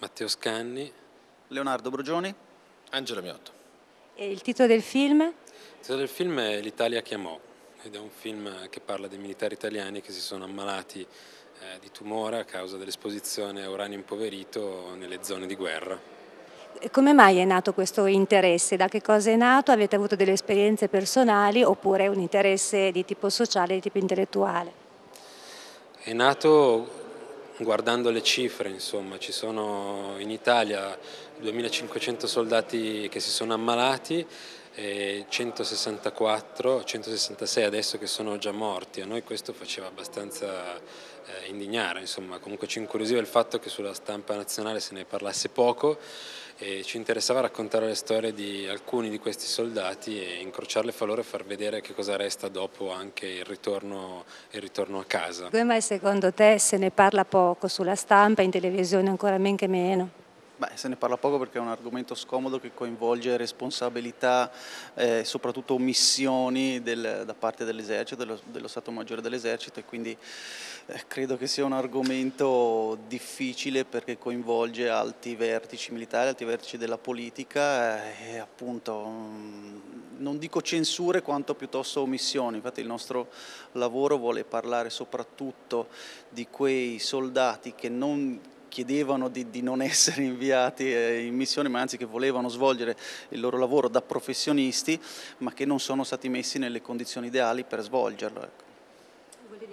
Matteo Scanni. Leonardo Brugioni. Angelo Miotto. E il titolo del film? Il titolo del film è L'Italia chiamò ed è un film che parla dei militari italiani che si sono ammalati eh, di tumore a causa dell'esposizione a uranio impoverito nelle zone di guerra. Come mai è nato questo interesse? Da che cosa è nato? Avete avuto delle esperienze personali oppure un interesse di tipo sociale, di tipo intellettuale? È nato guardando le cifre, insomma, ci sono in Italia 2500 soldati che si sono ammalati e 164, 166 adesso che sono già morti. A noi questo faceva abbastanza eh, indignare, insomma, comunque ci incuriosiva il fatto che sulla stampa nazionale se ne parlasse poco e ci interessava raccontare le storie di alcuni di questi soldati e incrociarle fra loro e far vedere che cosa resta dopo anche il ritorno, il ritorno a casa. Come mai secondo te se ne parla poco sulla stampa, in televisione ancora men che meno? Beh, se ne parla poco perché è un argomento scomodo che coinvolge responsabilità e eh, soprattutto omissioni del, da parte dell'esercito, dello, dello, Stato Maggiore dell'esercito e quindi eh, credo che sia un argomento difficile perché coinvolge alti vertici militari, alti vertici della politica eh, e appunto mm, non dico censure quanto piuttosto omissioni, infatti il nostro lavoro vuole parlare soprattutto di quei soldati che non chiedevano di, di non essere inviati eh, in missione, ma anzi che volevano svolgere il loro lavoro da professionisti, ma che non sono stati messi nelle condizioni ideali per svolgerlo.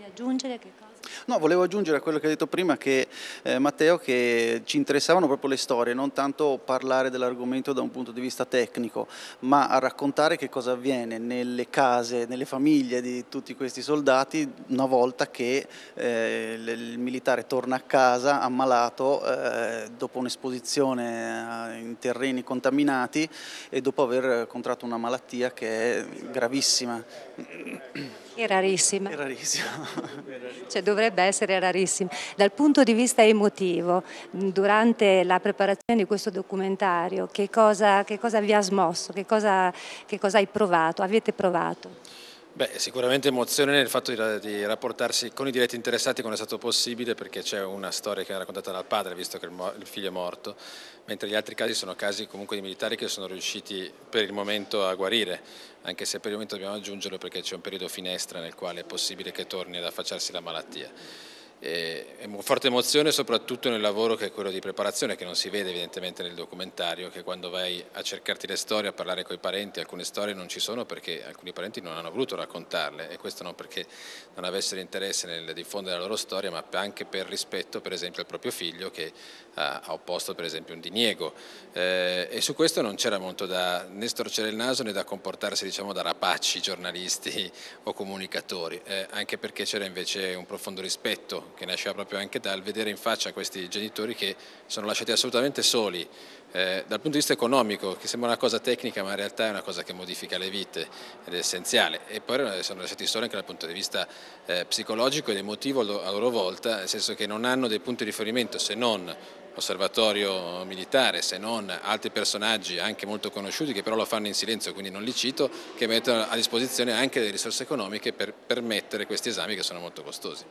Volevi aggiungere che cosa? No, volevo aggiungere a quello che hai detto prima che eh, Matteo che ci interessavano proprio le storie, non tanto parlare dell'argomento da un punto di vista tecnico, ma a raccontare che cosa avviene nelle case, nelle famiglie di tutti questi soldati una volta che eh, il militare torna a casa ammalato eh, dopo un'esposizione in terreni contaminati e dopo aver contratto una malattia che è gravissima. È rarissima. È rarissima. Cioè, dovrebbe essere rarissima. Dal punto di vista emotivo, durante la preparazione di questo documentario, che cosa, che cosa vi ha smosso? Che cosa, che cosa hai provato? Avete provato? Beh, sicuramente emozione nel fatto di, di, rapportarsi con i diretti interessati quando è stato possibile perché c'è una storia che è raccontata dal padre visto che il, il, figlio è morto, mentre gli altri casi sono casi comunque di militari che sono riusciti per il momento a guarire, anche se per il momento dobbiamo aggiungerlo perché c'è un periodo finestra nel quale è possibile che torni ad affacciarsi la malattia. È forte emozione soprattutto nel lavoro che è quello di preparazione che non si vede evidentemente nel documentario che quando vai a cercarti le storie, a parlare con i parenti, alcune storie non ci sono perché alcuni parenti non hanno voluto raccontarle e questo non perché non avessero interesse nel diffondere la loro storia ma anche per rispetto per esempio al proprio figlio che ha, opposto per esempio un diniego. Eh, e su questo non c'era molto da né storcere il naso né da comportarsi diciamo da rapacci giornalisti o comunicatori eh, anche perché c'era invece un profondo rispetto che nasceva proprio anche dal vedere in faccia questi genitori che sono lasciati assolutamente soli eh, dal punto di vista economico, che sembra una cosa tecnica ma in realtà è una cosa che modifica le vite ed è essenziale e poi sono lasciati soli anche dal punto di vista eh, psicologico ed emotivo a loro volta, nel senso che non hanno dei punti di riferimento se non l'osservatorio militare, se non altri personaggi anche molto conosciuti che però lo fanno in silenzio, quindi non li cito, che mettono a disposizione anche delle risorse economiche per permettere questi esami che sono molto costosi.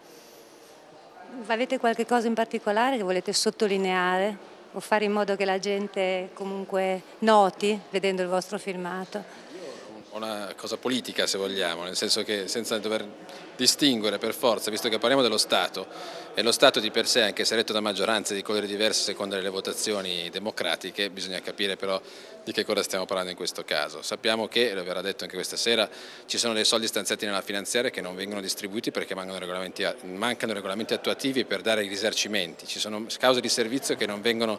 Avete qualche cosa in particolare che volete sottolineare o fare in modo che la gente comunque noti vedendo il vostro filmato? Una cosa politica se vogliamo, nel senso che senza dover distinguere per forza, visto che parliamo dello Stato, e lo Stato di per sé, anche se eletto da maggioranze di colori diversi secondo le votazioni democratiche, bisogna capire però di che cosa stiamo parlando in questo caso. Sappiamo che, lo verrà detto anche questa sera, ci sono dei soldi stanziati nella finanziaria che non vengono distribuiti perché mancano regolamenti, mancano regolamenti attuativi per dare i risarcimenti, ci sono cause di servizio che non vengono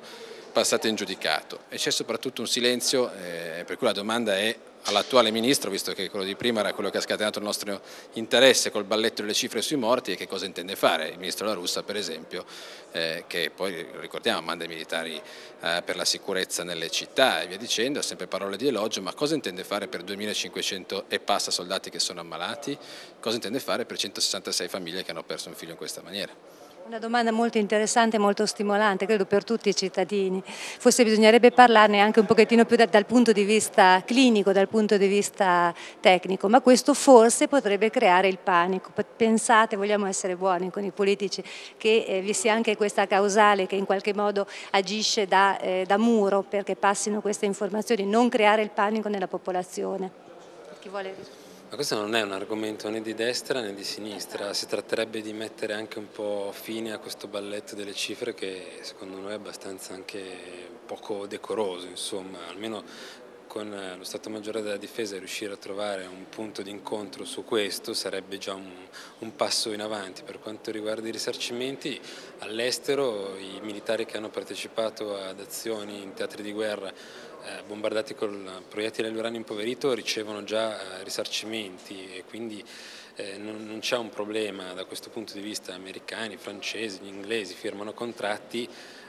passate in giudicato e c'è soprattutto un silenzio, eh, per cui la domanda è all'attuale Ministro, visto che quello di prima era quello che ha scatenato il nostro interesse col balletto delle cifre sui morti e che cosa intende fare il Ministro La Russa per esempio, eh, che poi ricordiamo manda i militari eh, per la sicurezza nelle città e via dicendo, sempre parole di elogio, ma cosa intende fare per 2500 e passa soldati che sono ammalati? Cosa intende fare per 166 famiglie che hanno perso un figlio in questa maniera? Una domanda molto interessante e molto stimolante, credo per tutti i cittadini. Forse bisognerebbe parlarne anche un pochettino più da, dal punto di vista clinico, dal punto di vista tecnico, ma questo forse potrebbe creare il panico. Pensate, vogliamo essere buoni con i politici, che eh, vi sia anche questa causale che in qualche modo agisce da, eh, da muro perché passino queste informazioni, non creare il panico nella popolazione. Chi vuole rispondere? Ma questo non è un argomento né di destra né di sinistra, si tratterebbe di mettere anche un po' fine a questo balletto delle cifre che secondo noi è abbastanza anche poco decoroso, insomma, almeno con lo Stato Maggiore della Difesa riuscire a trovare un punto di incontro su questo sarebbe già un, un passo in avanti. Per quanto riguarda i risarcimenti, all'estero i militari che hanno partecipato ad azioni in teatri di guerra eh, bombardati con proiettili all'uranio impoverito ricevono già eh, risarcimenti e quindi eh, non, c'è un problema da questo punto di vista, americani, francesi, gli inglesi firmano contratti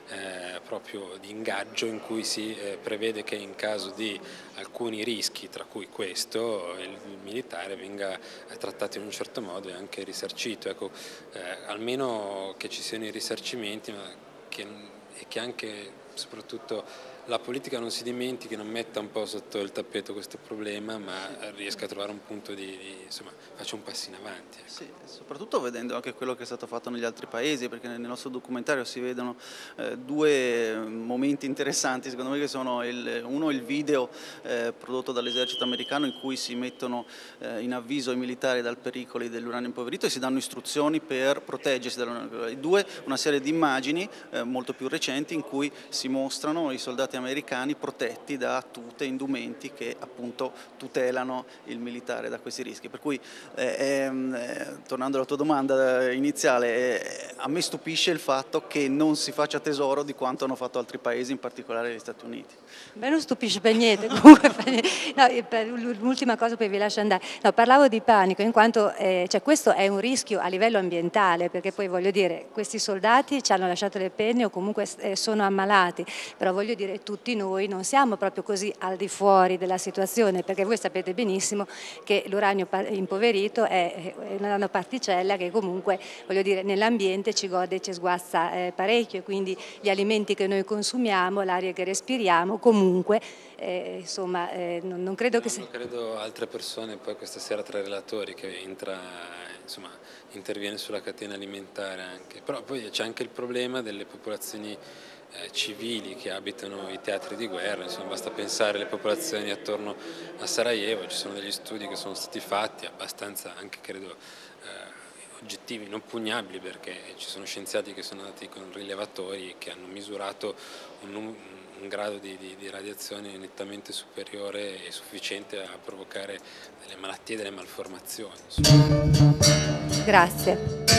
eh, proprio di ingaggio in cui si eh, prevede che in caso di alcuni rischi, tra cui questo, il militare venga eh, trattato in un certo modo e anche risarcito. Ecco, eh, almeno che ci siano i risarcimenti e che anche soprattutto la politica non si dimentichi, non metta un po' sotto il tappeto questo problema, ma riesca a trovare un punto di, di insomma, faccia un passo in avanti. Ecco. Sì, soprattutto vedendo anche quello che è stato fatto negli altri paesi, perché nel nostro documentario si vedono eh, due momenti interessanti, secondo me che sono il, uno il video eh, prodotto dall'esercito americano in cui si mettono eh, in avviso i militari dal pericolo dell'uranio impoverito e si danno istruzioni per proteggersi dall'uranio impoverito. Due, una serie di immagini eh, molto più recenti in cui si mostrano i soldati americani protetti da tute, indumenti che appunto tutelano il militare da questi rischi. Per cui, eh, ehm, eh, tornando alla tua domanda iniziale, eh, a me stupisce il fatto che non si faccia tesoro di quanto hanno fatto altri paesi, in particolare gli Stati Uniti. Me non stupisce per niente, comunque l'ultima cosa poi vi lascio andare. No, parlavo di panico in quanto eh, cioè, questo è un rischio a livello ambientale, perché poi voglio dire, questi soldati ci hanno lasciato le penne o comunque eh, sono ammalati, però voglio dire tutti noi non siamo proprio così al di fuori della situazione, perché voi sapete benissimo che l'uranio impoverito è una particella che comunque voglio dire, nell'ambiente ci gode e ci sguazza eh, parecchio e quindi gli alimenti che noi consumiamo, l'aria che respiriamo, comunque eh, insomma eh, non, non, credo no, che sia... credo altre persone, poi questa sera tra i relatori che entra, insomma, interviene sulla catena alimentare anche, però poi c'è anche il problema delle popolazioni civili che abitano i teatri di guerra, insomma basta pensare alle popolazioni attorno a Sarajevo, ci sono degli studi che sono stati fatti abbastanza anche credo eh, oggettivi, non pugnabili perché ci sono scienziati che sono andati con rilevatori che hanno misurato un, un grado di, di, di, radiazione nettamente superiore e sufficiente a provocare delle malattie e delle malformazioni. Grazie.